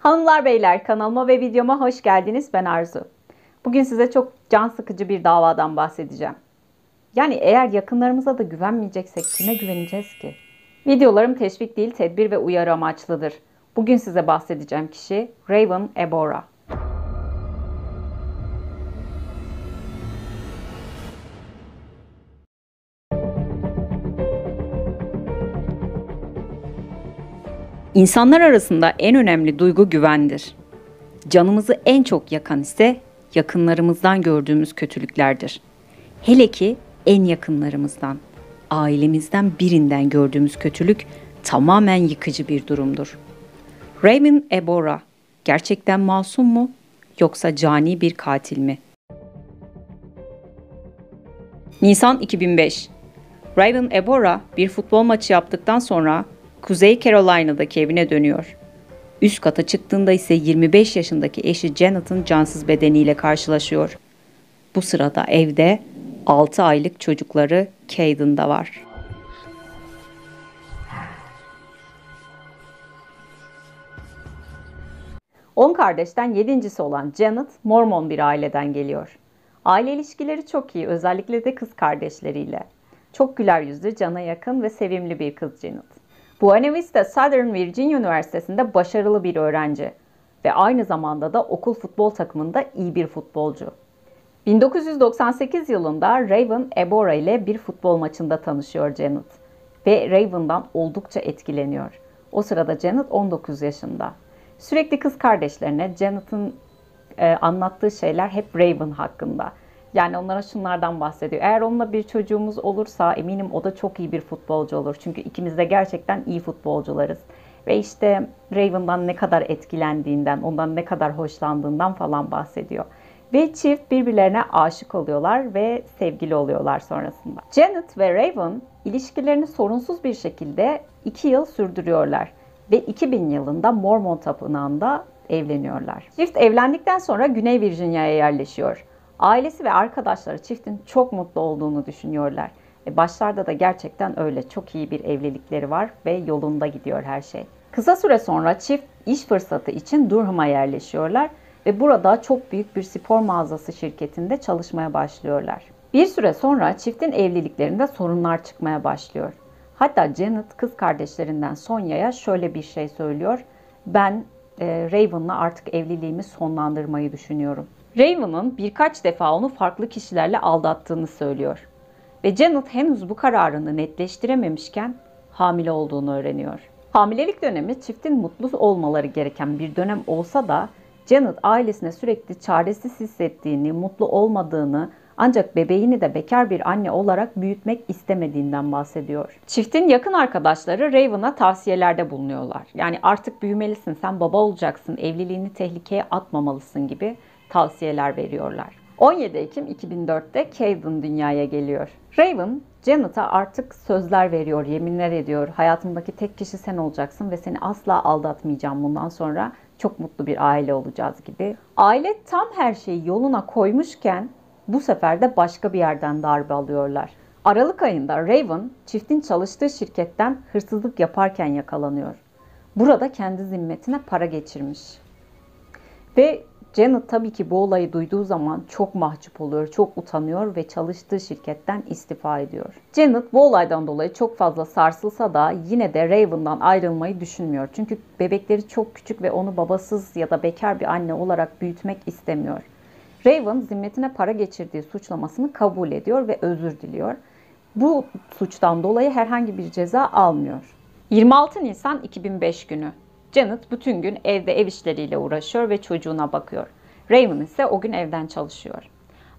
Hanımlar beyler kanalıma ve videoma hoş geldiniz. Ben Arzu. Bugün size çok can sıkıcı bir davadan bahsedeceğim. Yani eğer yakınlarımıza da güvenmeyeceksek kime güveneceğiz ki? Videolarım teşvik değil, tedbir ve uyarı amaçlıdır. Bugün size bahsedeceğim kişi Raven Ebora. İnsanlar arasında en önemli duygu güvendir. Canımızı en çok yakan ise yakınlarımızdan gördüğümüz kötülüklerdir. Hele ki en yakınlarımızdan, ailemizden birinden gördüğümüz kötülük tamamen yıkıcı bir durumdur. Raymond Ebora gerçekten masum mu yoksa cani bir katil mi? Nisan 2005 Raven Ebora bir futbol maçı yaptıktan sonra Kuzey Carolina'daki evine dönüyor. Üst kata çıktığında ise 25 yaşındaki eşi Janet'ın cansız bedeniyle karşılaşıyor. Bu sırada evde 6 aylık çocukları Caden da var. On kardeşten yedincisi olan Janet, Mormon bir aileden geliyor. Aile ilişkileri çok iyi, özellikle de kız kardeşleriyle. Çok güler yüzlü, cana yakın ve sevimli bir kız Janet. Buena Vista Southern Virginia Üniversitesi'nde başarılı bir öğrenci ve aynı zamanda da okul futbol takımında iyi bir futbolcu. 1998 yılında Raven Ebora ile bir futbol maçında tanışıyor Janet ve Raven'dan oldukça etkileniyor. O sırada Janet 19 yaşında. Sürekli kız kardeşlerine Janet'ın e, anlattığı şeyler hep Raven hakkında. Yani onlara şunlardan bahsediyor. Eğer onunla bir çocuğumuz olursa eminim o da çok iyi bir futbolcu olur. Çünkü ikimiz de gerçekten iyi futbolcularız. Ve işte Raven'dan ne kadar etkilendiğinden, ondan ne kadar hoşlandığından falan bahsediyor. Ve çift birbirlerine aşık oluyorlar ve sevgili oluyorlar sonrasında. Janet ve Raven ilişkilerini sorunsuz bir şekilde 2 yıl sürdürüyorlar. Ve 2000 yılında Mormon tapınağında evleniyorlar. Çift evlendikten sonra Güney Virginia'ya yerleşiyor. Ailesi ve arkadaşları çiftin çok mutlu olduğunu düşünüyorlar. E başlarda da gerçekten öyle. Çok iyi bir evlilikleri var ve yolunda gidiyor her şey. Kısa süre sonra çift iş fırsatı için Durham'a yerleşiyorlar ve burada çok büyük bir spor mağazası şirketinde çalışmaya başlıyorlar. Bir süre sonra çiftin evliliklerinde sorunlar çıkmaya başlıyor. Hatta Janet kız kardeşlerinden Sonya'ya şöyle bir şey söylüyor. Ben e, Raven'la artık evliliğimi sonlandırmayı düşünüyorum. Raven'ın birkaç defa onu farklı kişilerle aldattığını söylüyor. Ve Janet henüz bu kararını netleştirememişken hamile olduğunu öğreniyor. Hamilelik dönemi çiftin mutlu olmaları gereken bir dönem olsa da Janet ailesine sürekli çaresiz hissettiğini, mutlu olmadığını ancak bebeğini de bekar bir anne olarak büyütmek istemediğinden bahsediyor. Çiftin yakın arkadaşları Raven'a tavsiyelerde bulunuyorlar. Yani artık büyümelisin, sen baba olacaksın, evliliğini tehlikeye atmamalısın gibi tavsiyeler veriyorlar. 17 Ekim 2004'te Caden dünyaya geliyor. Raven, Janet'a artık sözler veriyor, yeminler ediyor. Hayatımdaki tek kişi sen olacaksın ve seni asla aldatmayacağım bundan sonra. Çok mutlu bir aile olacağız gibi. Aile tam her şeyi yoluna koymuşken bu sefer de başka bir yerden darbe alıyorlar. Aralık ayında Raven çiftin çalıştığı şirketten hırsızlık yaparken yakalanıyor. Burada kendi zimmetine para geçirmiş. Ve Janet tabii ki bu olayı duyduğu zaman çok mahcup oluyor, çok utanıyor ve çalıştığı şirketten istifa ediyor. Janet bu olaydan dolayı çok fazla sarsılsa da yine de Raven'dan ayrılmayı düşünmüyor. Çünkü bebekleri çok küçük ve onu babasız ya da bekar bir anne olarak büyütmek istemiyor. Raven zimmetine para geçirdiği suçlamasını kabul ediyor ve özür diliyor. Bu suçtan dolayı herhangi bir ceza almıyor. 26 Nisan 2005 günü Janet bütün gün evde ev işleriyle uğraşıyor ve çocuğuna bakıyor. Raven ise o gün evden çalışıyor.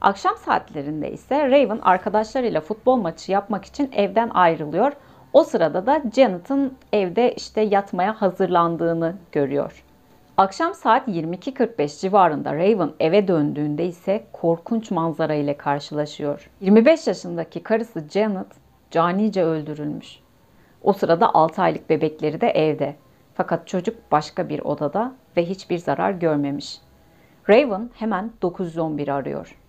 Akşam saatlerinde ise Raven arkadaşlarıyla futbol maçı yapmak için evden ayrılıyor. O sırada da Janet'ın evde işte yatmaya hazırlandığını görüyor. Akşam saat 22.45 civarında Raven eve döndüğünde ise korkunç manzara ile karşılaşıyor. 25 yaşındaki karısı Janet canice öldürülmüş. O sırada 6 aylık bebekleri de evde. Fakat çocuk başka bir odada ve hiçbir zarar görmemiş. Raven hemen 911 arıyor.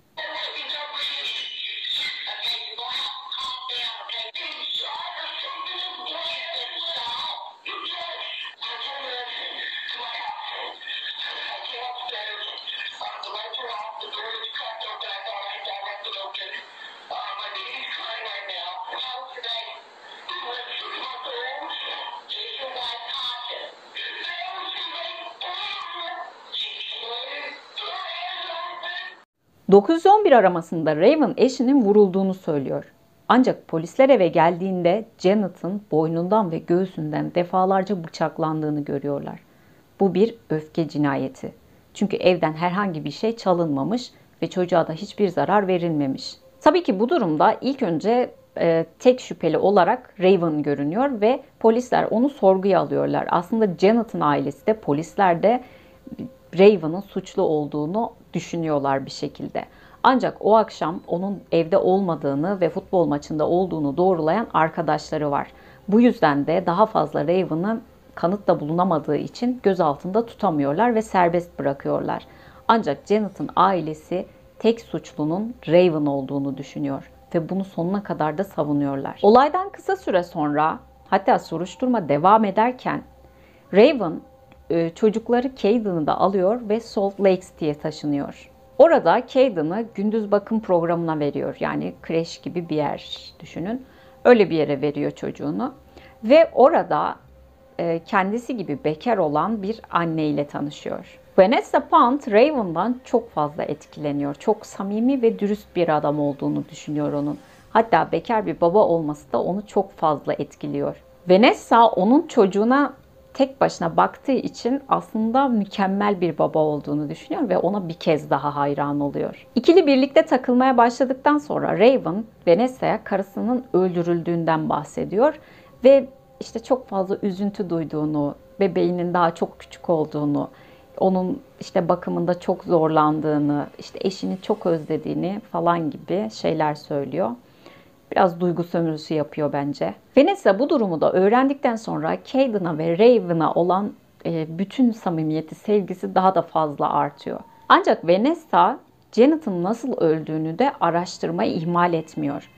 911 aramasında Raven eşinin vurulduğunu söylüyor. Ancak polisler eve geldiğinde Janet'ın boynundan ve göğsünden defalarca bıçaklandığını görüyorlar. Bu bir öfke cinayeti. Çünkü evden herhangi bir şey çalınmamış ve çocuğa da hiçbir zarar verilmemiş. Tabii ki bu durumda ilk önce e, tek şüpheli olarak Raven görünüyor ve polisler onu sorguya alıyorlar. Aslında Janet'ın ailesi de polisler de Raven'ın suçlu olduğunu düşünüyorlar bir şekilde. Ancak o akşam onun evde olmadığını ve futbol maçında olduğunu doğrulayan arkadaşları var. Bu yüzden de daha fazla Raven'ı kanıtla bulunamadığı için gözaltında tutamıyorlar ve serbest bırakıyorlar. Ancak Janet'ın ailesi tek suçlunun Raven olduğunu düşünüyor ve bunu sonuna kadar da savunuyorlar. Olaydan kısa süre sonra hatta soruşturma devam ederken Raven çocukları Caden'ı da alıyor ve Salt Lake City'ye taşınıyor. Orada Caden'ı gündüz bakım programına veriyor. Yani kreş gibi bir yer düşünün. Öyle bir yere veriyor çocuğunu. Ve orada e, kendisi gibi bekar olan bir anne ile tanışıyor. Vanessa Pant Raven'dan çok fazla etkileniyor. Çok samimi ve dürüst bir adam olduğunu düşünüyor onun. Hatta bekar bir baba olması da onu çok fazla etkiliyor. Vanessa onun çocuğuna tek başına baktığı için aslında mükemmel bir baba olduğunu düşünüyor ve ona bir kez daha hayran oluyor. İkili birlikte takılmaya başladıktan sonra Raven Vanessa'ya karısının öldürüldüğünden bahsediyor ve işte çok fazla üzüntü duyduğunu, bebeğinin daha çok küçük olduğunu, onun işte bakımında çok zorlandığını, işte eşini çok özlediğini falan gibi şeyler söylüyor. Biraz duygu sömürüsü yapıyor bence. Vanessa bu durumu da öğrendikten sonra Caden'a ve Raven'a olan e, bütün samimiyeti, sevgisi daha da fazla artıyor. Ancak Vanessa Janet'ın nasıl öldüğünü de araştırmayı ihmal etmiyor.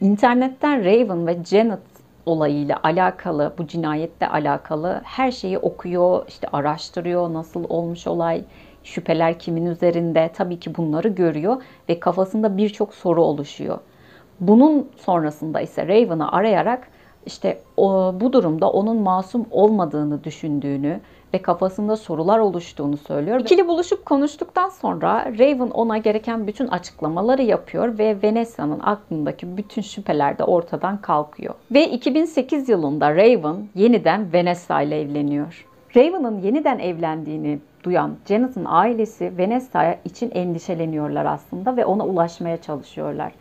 İnternetten Raven ve Janet olayıyla alakalı, bu cinayetle alakalı her şeyi okuyor, işte araştırıyor, nasıl olmuş olay, şüpheler kimin üzerinde tabii ki bunları görüyor ve kafasında birçok soru oluşuyor. Bunun sonrasında ise Raven'ı arayarak işte o, bu durumda onun masum olmadığını düşündüğünü ve kafasında sorular oluştuğunu söylüyor. İkili buluşup konuştuktan sonra Raven ona gereken bütün açıklamaları yapıyor ve Vanessa'nın aklındaki bütün şüpheler de ortadan kalkıyor. Ve 2008 yılında Raven yeniden Vanessa ile evleniyor. Raven'ın yeniden evlendiğini duyan Janet'ın ailesi Vanessa için endişeleniyorlar aslında ve ona ulaşmaya çalışıyorlar.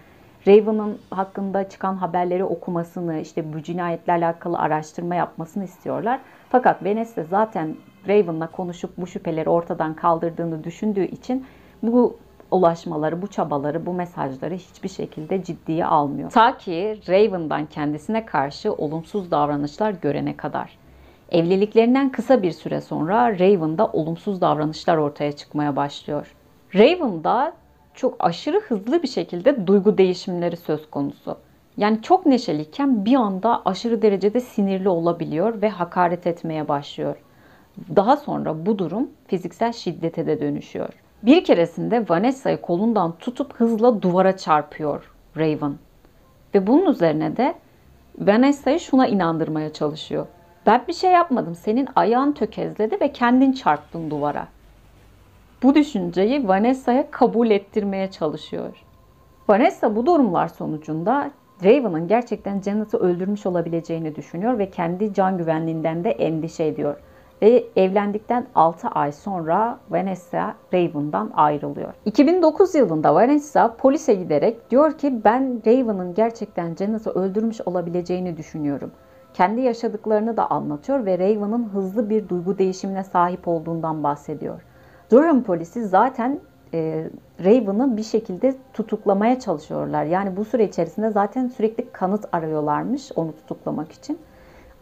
Raven'ın hakkında çıkan haberleri okumasını, işte bu cinayetlerle alakalı araştırma yapmasını istiyorlar. Fakat Vanessa zaten Raven'la konuşup bu şüpheleri ortadan kaldırdığını düşündüğü için bu ulaşmaları, bu çabaları, bu mesajları hiçbir şekilde ciddiye almıyor. Ta ki Raven'dan kendisine karşı olumsuz davranışlar görene kadar. Evliliklerinden kısa bir süre sonra Raven'da olumsuz davranışlar ortaya çıkmaya başlıyor. Raven'da çok aşırı hızlı bir şekilde duygu değişimleri söz konusu. Yani çok neşeliyken bir anda aşırı derecede sinirli olabiliyor ve hakaret etmeye başlıyor. Daha sonra bu durum fiziksel şiddete de dönüşüyor. Bir keresinde Vanessa'yı kolundan tutup hızla duvara çarpıyor Raven. Ve bunun üzerine de Vanessa'yı şuna inandırmaya çalışıyor. Ben bir şey yapmadım. Senin ayağın tökezledi ve kendin çarptın duvara. Bu düşünceyi Vanessa'ya kabul ettirmeye çalışıyor. Vanessa bu durumlar sonucunda Raven'ın gerçekten Janet'ı öldürmüş olabileceğini düşünüyor ve kendi can güvenliğinden de endişe ediyor. Ve evlendikten 6 ay sonra Vanessa Raven'dan ayrılıyor. 2009 yılında Vanessa polise giderek diyor ki ben Raven'ın gerçekten Janet'ı öldürmüş olabileceğini düşünüyorum. Kendi yaşadıklarını da anlatıyor ve Raven'ın hızlı bir duygu değişimine sahip olduğundan bahsediyor. Durham polisi zaten e, Raven'ı bir şekilde tutuklamaya çalışıyorlar. Yani bu süre içerisinde zaten sürekli kanıt arıyorlarmış onu tutuklamak için.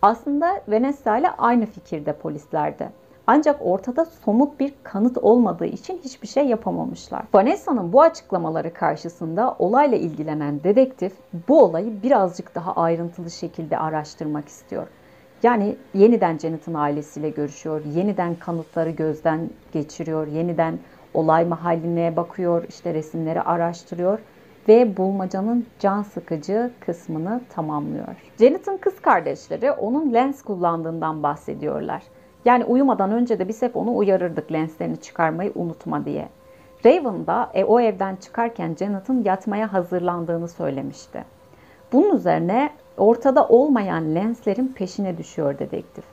Aslında Vanessa ile aynı fikirde polislerde. Ancak ortada somut bir kanıt olmadığı için hiçbir şey yapamamışlar. Vanessa'nın bu açıklamaları karşısında olayla ilgilenen dedektif bu olayı birazcık daha ayrıntılı şekilde araştırmak istiyor. Yani yeniden Janet'ın ailesiyle görüşüyor, yeniden kanıtları gözden geçiriyor, yeniden olay mahalline bakıyor, işte resimleri araştırıyor ve bulmacanın can sıkıcı kısmını tamamlıyor. Janet'ın kız kardeşleri onun lens kullandığından bahsediyorlar. Yani uyumadan önce de biz hep onu uyarırdık lenslerini çıkarmayı unutma diye. Raven da e, o evden çıkarken Janet'ın yatmaya hazırlandığını söylemişti. Bunun üzerine ortada olmayan lenslerin peşine düşüyor dedektif.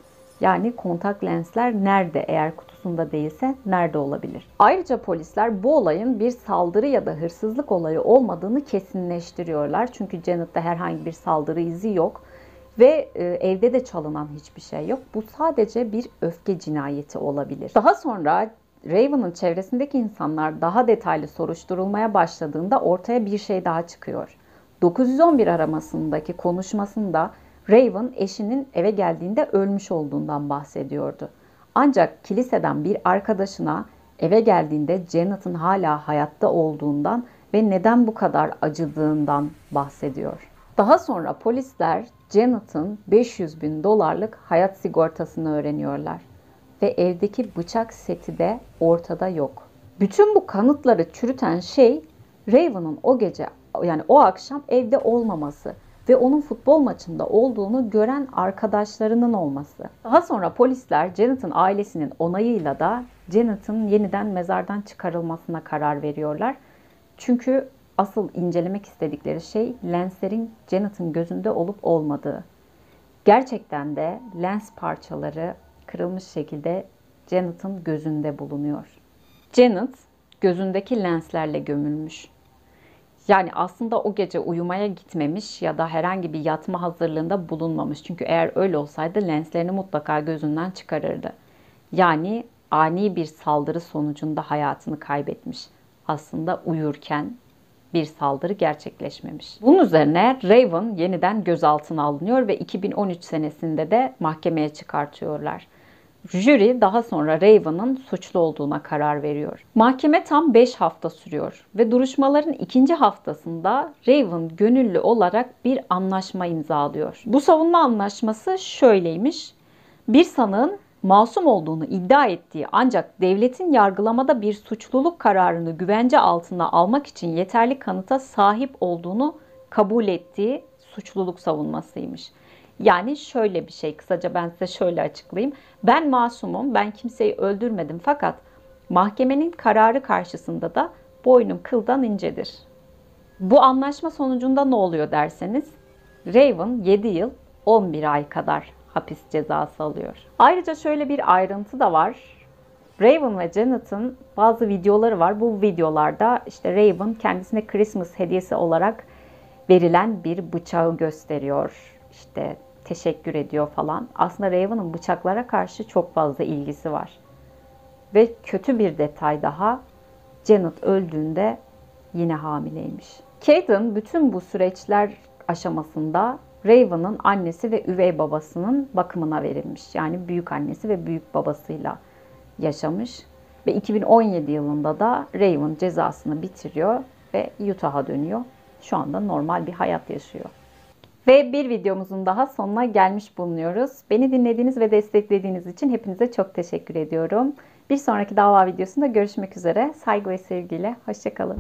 Yani kontak lensler nerede eğer kutusunda değilse nerede olabilir? Ayrıca polisler bu olayın bir saldırı ya da hırsızlık olayı olmadığını kesinleştiriyorlar. Çünkü Janet'ta herhangi bir saldırı izi yok ve e, evde de çalınan hiçbir şey yok. Bu sadece bir öfke cinayeti olabilir. Daha sonra Raven'ın çevresindeki insanlar daha detaylı soruşturulmaya başladığında ortaya bir şey daha çıkıyor. 911 aramasındaki konuşmasında Raven eşinin eve geldiğinde ölmüş olduğundan bahsediyordu. Ancak kiliseden bir arkadaşına eve geldiğinde Janet'ın hala hayatta olduğundan ve neden bu kadar acıdığından bahsediyor. Daha sonra polisler Janet'ın 500 bin dolarlık hayat sigortasını öğreniyorlar ve evdeki bıçak seti de ortada yok. Bütün bu kanıtları çürüten şey Raven'ın o gece yani o akşam evde olmaması ve onun futbol maçında olduğunu gören arkadaşlarının olması. Daha sonra polisler Janet'ın ailesinin onayıyla da Janet'ın yeniden mezardan çıkarılmasına karar veriyorlar. Çünkü asıl incelemek istedikleri şey lenslerin Janet'ın gözünde olup olmadığı. Gerçekten de lens parçaları kırılmış şekilde Janet'ın gözünde bulunuyor. Janet gözündeki lenslerle gömülmüş. Yani aslında o gece uyumaya gitmemiş ya da herhangi bir yatma hazırlığında bulunmamış. Çünkü eğer öyle olsaydı lenslerini mutlaka gözünden çıkarırdı. Yani ani bir saldırı sonucunda hayatını kaybetmiş. Aslında uyurken bir saldırı gerçekleşmemiş. Bunun üzerine Raven yeniden gözaltına alınıyor ve 2013 senesinde de mahkemeye çıkartıyorlar. Jüri daha sonra Raven'ın suçlu olduğuna karar veriyor. Mahkeme tam 5 hafta sürüyor ve duruşmaların ikinci haftasında Raven gönüllü olarak bir anlaşma imzalıyor. Bu savunma anlaşması şöyleymiş. Bir sanığın masum olduğunu iddia ettiği ancak devletin yargılamada bir suçluluk kararını güvence altına almak için yeterli kanıta sahip olduğunu kabul ettiği suçluluk savunmasıymış. Yani şöyle bir şey kısaca ben size şöyle açıklayayım. Ben masumum, ben kimseyi öldürmedim fakat mahkemenin kararı karşısında da boynum kıldan incedir. Bu anlaşma sonucunda ne oluyor derseniz Raven 7 yıl 11 ay kadar hapis cezası alıyor. Ayrıca şöyle bir ayrıntı da var. Raven ve Janet'ın bazı videoları var. Bu videolarda işte Raven kendisine Christmas hediyesi olarak verilen bir bıçağı gösteriyor. İşte teşekkür ediyor falan. Aslında Raven'ın bıçaklara karşı çok fazla ilgisi var. Ve kötü bir detay daha Janet öldüğünde yine hamileymiş. Caden bütün bu süreçler aşamasında Raven'ın annesi ve üvey babasının bakımına verilmiş. Yani büyük annesi ve büyük babasıyla yaşamış. Ve 2017 yılında da Raven cezasını bitiriyor ve Utah'a dönüyor. Şu anda normal bir hayat yaşıyor. Ve bir videomuzun daha sonuna gelmiş bulunuyoruz. Beni dinlediğiniz ve desteklediğiniz için hepinize çok teşekkür ediyorum. Bir sonraki dava videosunda görüşmek üzere. Saygı ve sevgiyle. Hoşçakalın.